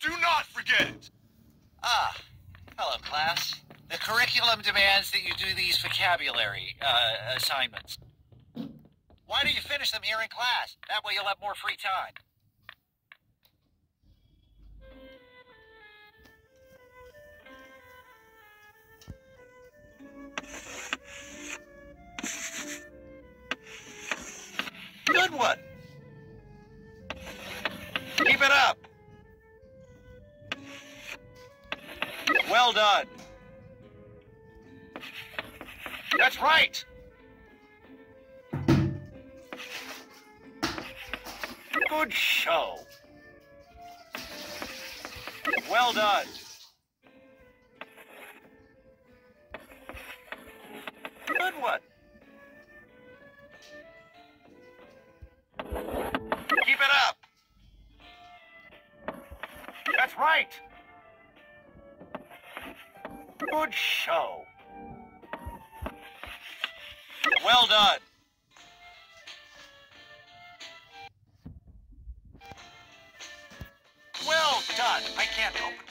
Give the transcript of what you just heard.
Do not forget! Ah, hello, class. The curriculum demands that you do these vocabulary uh, assignments. Why don't you finish them here in class? That way you'll have more free time. Good one. Keep it up. Well done. That's right. Good show. Well done. Good one. Keep it up. That's right. Good show. Well done. Well done. I can't but